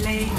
Slain.